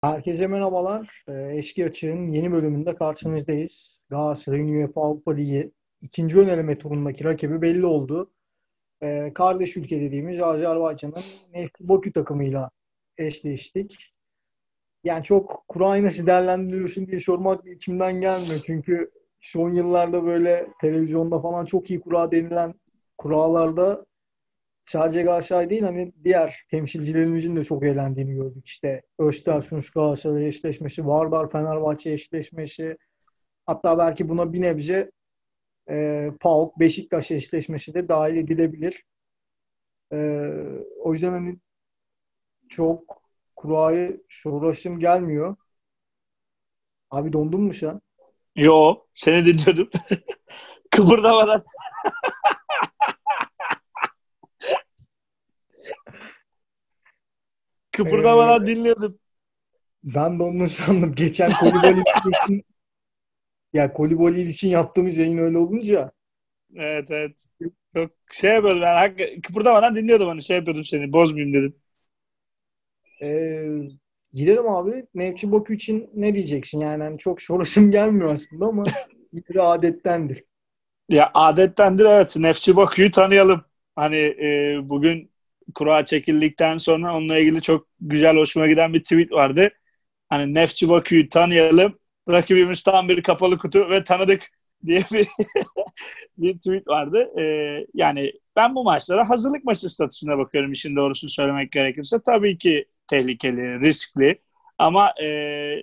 Herkese merhabalar. Ee, Eşki Açık'ın yeni bölümünde karşınızdayız. Galatasaray'ın UEFA Avrupa Ligi ikinci ön eleme turundaki rakibi belli oldu. Ee, kardeş ülke dediğimiz Azerbaycan'ın Nefti Bakü takımıyla eşleştik. Yani çok kurayı nasıl değerlendiriyorsun diye sormak içimden gelmiyor. Çünkü son yıllarda böyle televizyonda falan çok iyi kura denilen kuralarda sadece Galatasaray değil hani diğer temsilcilerimizin de çok eğlendiğini gördük. İşte Östersunç Galatasaray eşleşmesi, Vardar Fenerbahçe eşleşmesi hatta belki buna bir nebze e, PAOK Beşiktaş eşleşmesi de dahil edilebilir. E, o yüzden hani çok kurayı uğraşım gelmiyor. Abi dondun mu sen? Yo, seni dinliyordum. Kıpırdamadan. Kıpırdamadan Ee, dinliyordum. Ben dondun sandım. Geçen Kolibali için ya Kolibali için yaptığımız yayın öyle olunca Evet evet. Yok şey yapıyordum yani hakikaten kıpırdamadan dinliyordum hani şey yapıyordum seni bozmayayım dedim. e, gidelim abi. Nefçi Bakü için ne diyeceksin? Yani hani çok sorusum gelmiyor aslında ama bir adettendir. Ya adettendir evet Nefçi Bakü'yü tanıyalım. Hani e, bugün kura çekildikten sonra onunla ilgili çok güzel hoşuma giden bir tweet vardı. Hani Nefçi Bakü'yü tanıyalım. Rakibimiz tam bir kapalı kutu ve tanıdık diye bir bir tweet vardı. E, yani ben bu maçlara hazırlık maçı statüsünde bakıyorum işin doğrusunu söylemek gerekirse. Tabii ki tehlikeli, riskli. Ama e,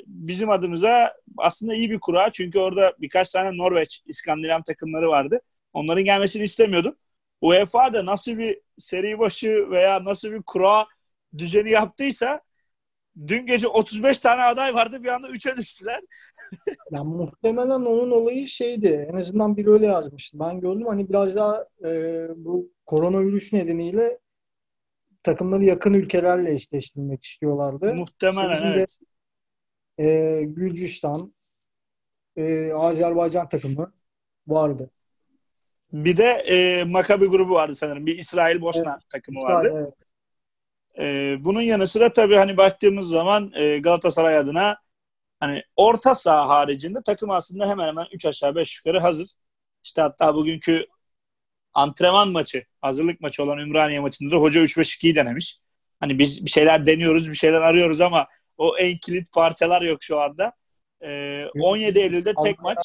bizim adımıza aslında iyi bir kura. Çünkü orada birkaç tane Norveç, İskandinav takımları vardı. Onların gelmesini istemiyordum. UEFA da nasıl bir seri başı veya nasıl bir kura düzeni yaptıysa dün gece 35 tane aday vardı bir anda 3'e düştüler. Yani muhtemelen onun olayı şeydi. En azından biri öyle yazmıştı. Ben gördüm hani biraz daha e, bu koronavirüs nedeniyle takımları yakın ülkelerle eşleştirmek istiyorlardı. Muhtemelen Şimdi evet. e, Gürcistan, e, Azerbaycan takımı vardı. Bir de e, Maccabi grubu vardı sanırım. Bir İsrail-Bosna takımı vardı. Evet. Ee, bunun yanı sıra tabii hani baktığımız zaman e, Galatasaray adına hani orta saha haricinde takım aslında hemen hemen 3 aşağı 5 yukarı hazır. İşte hatta bugünkü antrenman maçı, hazırlık maçı olan Ümraniye maçında da hoca 3-5-2'yi denemiş. Hani biz bir şeyler deniyoruz, bir şeyler arıyoruz ama o en kilit parçalar yok şu anda. Ee, 17 Eylül'de tek maç.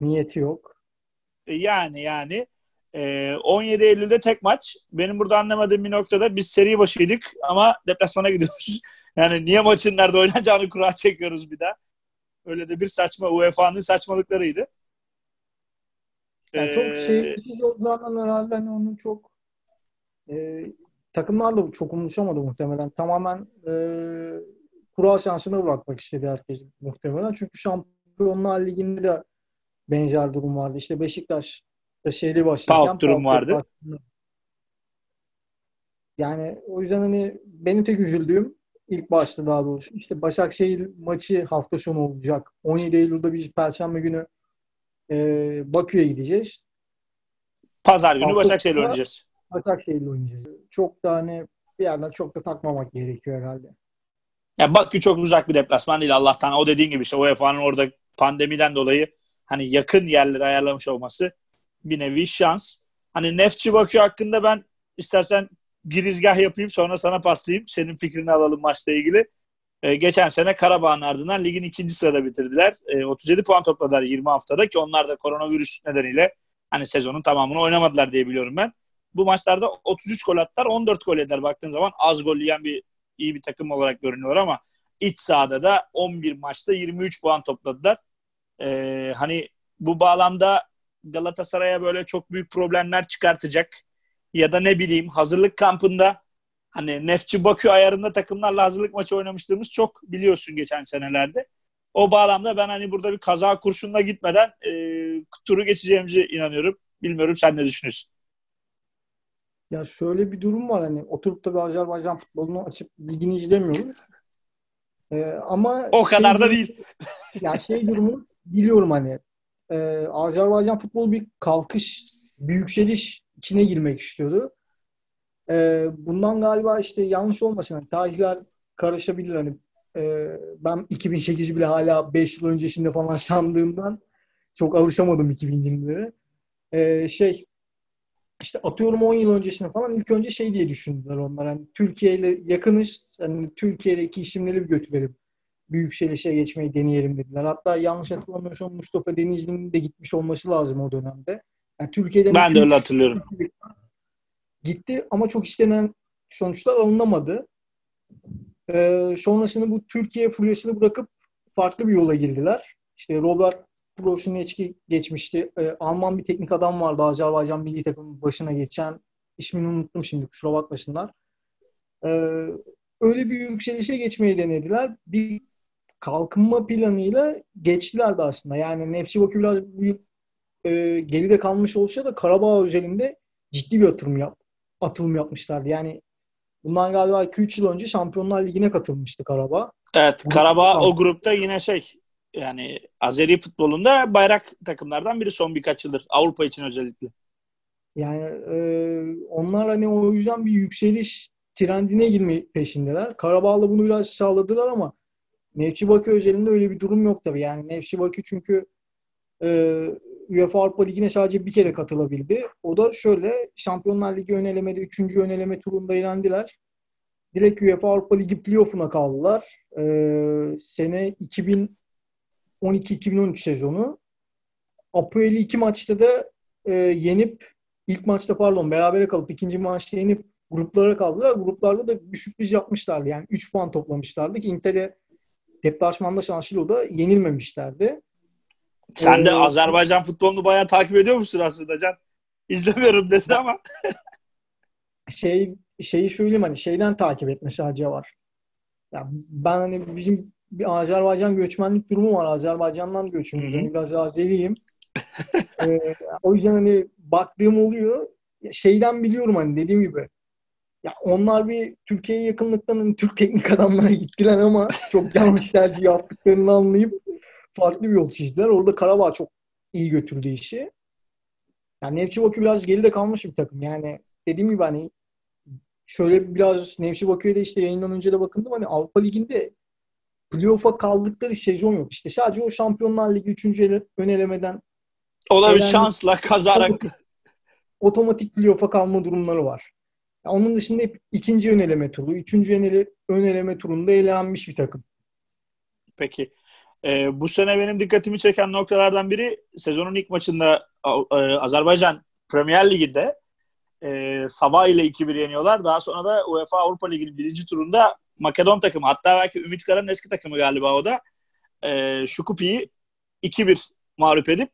Niyeti yok. E, Yani yani e, 17 Eylül'de tek maç. Benim burada anlamadığım bir noktada biz seri başıydık ama deplasmana gidiyoruz. Yani niye maçın nerede oynanacağını kura çekiyoruz bir daha. Öyle de bir saçma UEFA'nın saçmalıklarıydı. Yani çok Ee, şeysiz olacağından herhalde hani onun çok e, takımlar da çok umursamada muhtemelen. Tamamen e, kura şansına bırakmak istedi herkes muhtemelen. Çünkü Şampiyonlar Ligi'nde de benzer durum vardı. İşte Beşiktaş da seri başlarken PAOK durum vardı. Yani o yüzden hani benim tek üzüldüğüm ilk başta daha doğrusu işte Başakşehir maçı hafta sonu olacak. 17 Eylül'de biz Perşembe günü e, Bakü'ye gideceğiz. Pazar günü Başakşehir'le oynayacağız. Başakşehir'le oynayacağız. Çok da hani bir yerden çok da takmamak gerekiyor herhalde. Ya Bakü çok uzak bir deplasman değil Allah'tan. O dediğin gibi işte UEFA'nın orada pandemiden dolayı hani yakın yerleri ayarlamış olması bir nevi şans. Hani Nefçi Bakü hakkında ben istersen girizgah yapayım sonra sana paslayayım. Senin fikrini alalım maçla ilgili. Ee, geçen sene Karabağ'ın ardından ligin ikinci sırada bitirdiler. Ee, 37 puan topladılar 20 haftada ki onlar da koronavirüs nedeniyle hani sezonun tamamını oynamadılar diye biliyorum ben. Bu maçlarda 33 gol attılar, 14 gol yediler baktığın zaman az gol yiyen bir iyi bir takım olarak görünüyor ama iç sahada da 11 maçta 23 puan topladılar. Ee, hani bu bağlamda Galatasaray'a böyle çok büyük problemler çıkartacak ya da ne bileyim hazırlık kampında hani Nefçi Bakü ayarında takımlarla hazırlık maçı oynamışlığımız çok biliyorsun geçen senelerde. O bağlamda ben hani burada bir kaza kurşunla gitmeden e, turu geçeceğimize inanıyorum. Bilmiyorum sen ne düşünüyorsun? Ya şöyle bir durum var hani oturup da bir Azerbaycan futbolunu açıp ligini izlemiyoruz. Ee, ama O kadar da durum- değil. Ya şey durumu biliyorum hani e, Azerbaycan futbolu bir kalkış, bir yükseliş içine girmek istiyordu. E, bundan galiba işte yanlış olmasın hani tarihler karışabilir hani e, ben 2008 bile hala 5 yıl öncesinde falan sandığımdan çok alışamadım 2020'lere. E, şey işte atıyorum 10 yıl öncesinde falan ilk önce şey diye düşündüler onlar. Hani Türkiye ile yakınız. Hani Türkiye'deki işimleri götürelim. Büyük şehre geçmeyi deneyelim dediler. Hatta yanlış hatırlamıyorsam Mustafa Denizli'nin de gitmiş olması lazım o dönemde. Yani Türkiye'den ben de öyle hatırlıyorum. Gitti ama çok istenen sonuçlar alınamadı. Ee, sonrasında bu Türkiye furyasını bırakıp farklı bir yola girdiler. İşte Robert Proşinecki geçmişti. Ee, Alman bir teknik adam vardı Azerbaycan milli takımın başına geçen. İsmini unuttum şimdi kusura bakmasınlar. Ee, öyle bir yükselişe geçmeyi denediler. Bir kalkınma planıyla geçtiler de aslında. Yani Nefçi Bakü biraz bu yıl e, geride kalmış olsa da Karabağ özelinde ciddi bir atılım, yap, atılım yapmışlardı. Yani bundan galiba 2-3 yıl önce Şampiyonlar Ligi'ne katılmıştı Karabağ. Evet Karabağ o grupta yine şey yani Azeri futbolunda bayrak takımlardan biri son birkaç yıldır. Avrupa için özellikle. Yani e, onlar hani o yüzden bir yükseliş trendine girme peşindeler. Karabağ'la bunu biraz sağladılar ama Nefçi Bakü özelinde öyle bir durum yok tabii. Yani Nefçi Bakü çünkü e, UEFA Avrupa Ligi'ne sadece bir kere katılabildi. O da şöyle Şampiyonlar Ligi ön elemede 3. ön eleme turunda elendiler. Direkt UEFA Avrupa Ligi playoff'una kaldılar. E, sene 2012-2013 sezonu. Apoel'i iki maçta da e, yenip ilk maçta pardon berabere kalıp ikinci maçta yenip gruplara kaldılar. Gruplarda da bir sürpriz yapmışlardı. Yani 3 puan toplamışlardı ki Inter'e deplasmanda Şanşilo'da yenilmemişlerdi. Sen de ee, Azerbaycan futbolunu bayağı takip ediyor musun aslında Can? İzlemiyorum dedi ama. şey şeyi söyleyeyim hani şeyden takip etme sadece var. Ya ben hani bizim bir Azerbaycan göçmenlik durumu var. Azerbaycan'dan göçümüz. Yani biraz Azeriyim. ee, o yüzden hani baktığım oluyor. Şeyden biliyorum hani dediğim gibi. Ya onlar bir Türkiye'ye yakınlıktan hani Türk teknik adamlara gittiler ama çok yanlış tercih yaptıklarını anlayıp farklı bir yol çizdiler. Orada Karabağ çok iyi götürdü işi. Yani Nefçi Bakü biraz geride kalmış bir takım. Yani dediğim gibi hani şöyle biraz Nefçi Bakü'ye de işte yayından önce de bakındım. Hani Avrupa Ligi'nde playoff'a kaldıkları sezon yok. İşte sadece o Şampiyonlar Ligi 3. ön elemeden o da bir şansla kazarak otomatik playoff'a kalma durumları var. Onun dışında hep ikinci ön eleme turu, üçüncü ön eleme turunda elenmiş bir takım. Peki. E, bu sene benim dikkatimi çeken noktalardan biri sezonun ilk maçında e, Azerbaycan Premier Ligi'nde e, Sabah ile 2-1 yeniyorlar. Daha sonra da UEFA Avrupa Ligi'nin birinci turunda Makedon takımı hatta belki Ümit Kara'nın eski takımı galiba o da e, Şukupi'yi 2-1 mağlup edip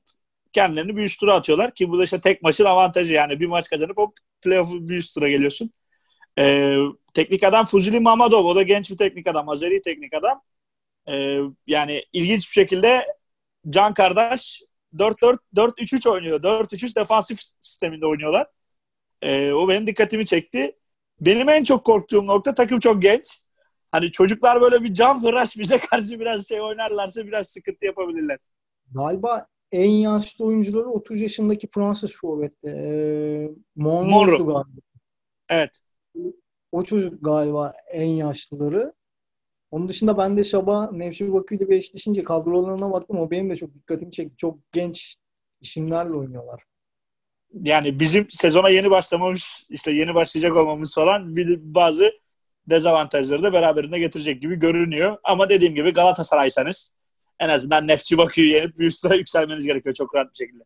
kendilerini bir üst tura atıyorlar ki bu da işte tek maçın avantajı yani bir maç kazanıp hop playoff'u bir üst tura geliyorsun. E, teknik adam Fuzuli Mamadov o da genç bir teknik adam Azeri teknik adam ee, yani ilginç bir şekilde Can kardeş 4-4-4-3-3 oynuyor. 4-3-3 defansif sisteminde oynuyorlar. Ee, o benim dikkatimi çekti. Benim en çok korktuğum nokta takım çok genç. Hani çocuklar böyle bir can fıraş bize karşı biraz şey oynarlarsa biraz sıkıntı yapabilirler. Galiba en yaşlı oyuncuları 30 yaşındaki Fransız forvette. Ee, Monroe galiba. Evet. O çocuk galiba en yaşlıları. Onun dışında ben de Şaba Nevşehir Bakü ile eşleşince kadrolarına baktım. O benim de çok dikkatimi çekti. Çok genç isimlerle oynuyorlar. Yani bizim sezona yeni başlamamış, işte yeni başlayacak olmamız falan bir, bazı dezavantajları da beraberinde getirecek gibi görünüyor. Ama dediğim gibi Galatasaray'sanız en azından Nefçi Bakü'yü yenip bir üstüne yükselmeniz gerekiyor çok rahat bir şekilde.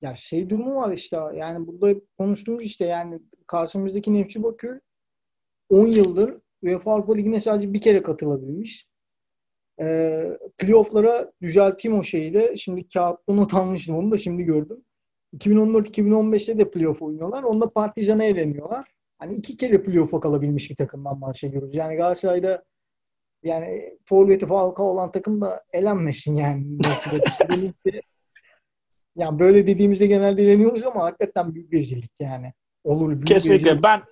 Ya şey durumu var işte yani burada konuştuğumuz işte yani karşımızdaki Nefçi Bakü 10 yıldır UEFA Avrupa Ligi'ne sadece bir kere katılabilmiş. E, playoff'lara düzelteyim o şeyi de. Şimdi kağıtta not almıştım onu da şimdi gördüm. 2014-2015'te de playoff oynuyorlar. Onda Partizan'a eğleniyorlar. Hani iki kere playoff'a kalabilmiş bir takımdan bahsediyoruz. Yani Galatasaray'da yani forveti Falka olan takım da elenmesin yani. yani böyle dediğimizde genelde eğleniyoruz ama hakikaten büyük rezillik yani. Olur. Büyük Kesinlikle. Rezillik. Ben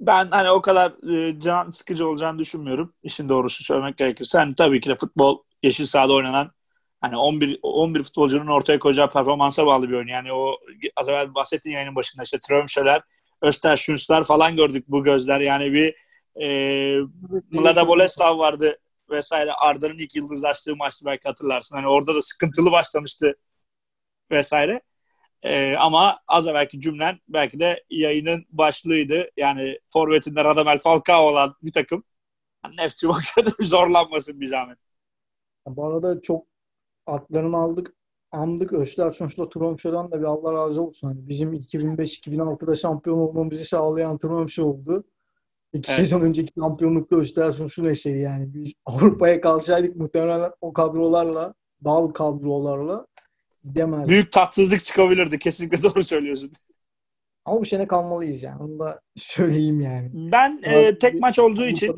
ben hani o kadar e, can sıkıcı olacağını düşünmüyorum. İşin doğrusu söylemek gerekirse. Hani tabii ki de futbol yeşil sahada oynanan hani 11 11 futbolcunun ortaya koyacağı performansa bağlı bir oyun. Yani o az evvel bahsettiğin yayının başında işte Trömşeler, Öster Şunslar falan gördük bu gözler. Yani bir Ee, Mlada Boleslav vardı vesaire. Arda'nın ilk yıldızlaştığı maçtı belki hatırlarsın. Hani orada da sıkıntılı başlamıştı vesaire. Ee, ama az evvelki cümlen belki de yayının başlığıydı. Yani forvetinde Radamel Falcao olan bir takım. Yani Nefçi bakıyordu zorlanmasın bir zahmet. Bu arada çok atlarını aldık andık. Öşler sonuçta Tromşo'dan da bir Allah razı olsun. Hani bizim 2005-2006'da şampiyon olmamızı sağlayan Tromşo oldu. İki evet. sezon önceki şampiyonlukta Öşler sonuçta eseri yani. Biz Avrupa'ya kalsaydık muhtemelen o kadrolarla, dal kadrolarla gidemezdik. Büyük tatsızlık çıkabilirdi. Kesinlikle doğru söylüyorsun. Ama bu sene kalmalıyız yani. Onu da söyleyeyim yani. Ben e, tek maç olduğu için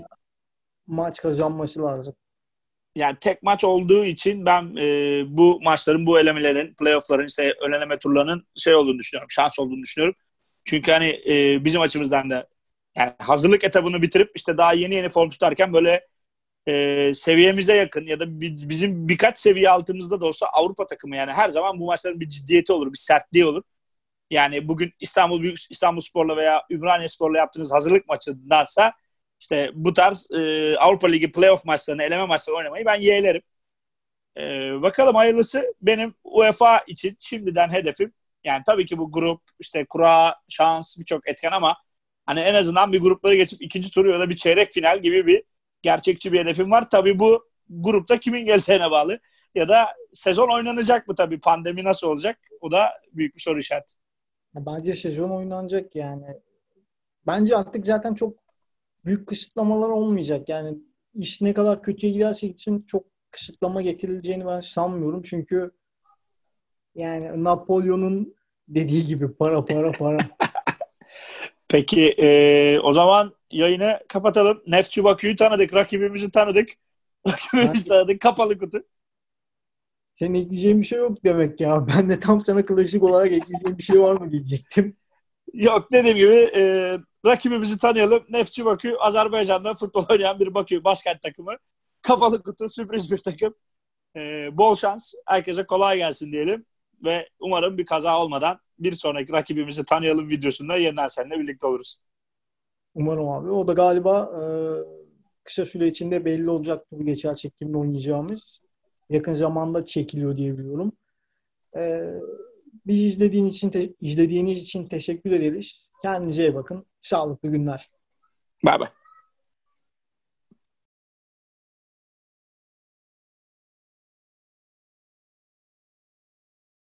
maç kazanması lazım yani tek maç olduğu için ben e, bu maçların, bu elemelerin, playoffların, işte öneleme turlarının şey olduğunu düşünüyorum, şans olduğunu düşünüyorum. Çünkü hani e, bizim açımızdan da yani hazırlık etabını bitirip işte daha yeni yeni form tutarken böyle e, seviyemize yakın ya da bizim birkaç seviye altımızda da olsa Avrupa takımı yani her zaman bu maçların bir ciddiyeti olur, bir sertliği olur. Yani bugün İstanbul Büyük İstanbul Spor'la veya Ümraniye Spor'la yaptığınız hazırlık maçındansa işte bu tarz e, Avrupa Ligi playoff maçlarını, eleme maçlarını oynamayı ben yeğlerim. E, bakalım hayırlısı. Benim UEFA için şimdiden hedefim yani tabii ki bu grup işte kura, şans birçok etken ama hani en azından bir grupları geçip ikinci turu ya da bir çeyrek final gibi bir gerçekçi bir hedefim var. Tabii bu grupta kimin geleceğine bağlı. Ya da sezon oynanacak mı tabii? Pandemi nasıl olacak? O da büyük bir soru işareti. Bence sezon oynanacak yani. Bence artık zaten çok büyük kısıtlamalar olmayacak. Yani iş ne kadar kötüye giderse gitsin çok kısıtlama getirileceğini ben sanmıyorum. Çünkü yani Napolyon'un dediği gibi para para para. Peki e, o zaman yayını kapatalım. Nefçi Bakü'yü tanıdık, rakibimizi tanıdık. Rakibimizi tanıdık, kapalı kutu. Senin ekleyeceğin bir şey yok demek ya. Ben de tam sana klasik olarak ekleyeceğim bir şey var mı diyecektim. Yok dediğim gibi e, rakibimizi tanıyalım. Nefçi Bakü, Azerbaycan'da futbol oynayan bir Bakü basket takımı. Kapalı kutu, sürpriz bir takım. E, bol şans. Herkese kolay gelsin diyelim. Ve umarım bir kaza olmadan bir sonraki rakibimizi tanıyalım videosunda yeniden seninle birlikte oluruz. Umarım abi. O da galiba e, kısa süre içinde belli olacak bu geçer çekimde oynayacağımız. Yakın zamanda çekiliyor diye biliyorum. E, Bizi izlediğin için te- izlediğiniz için teşekkür ederiz. Kendinize iyi bakın. Sağlıklı günler. Bye bye.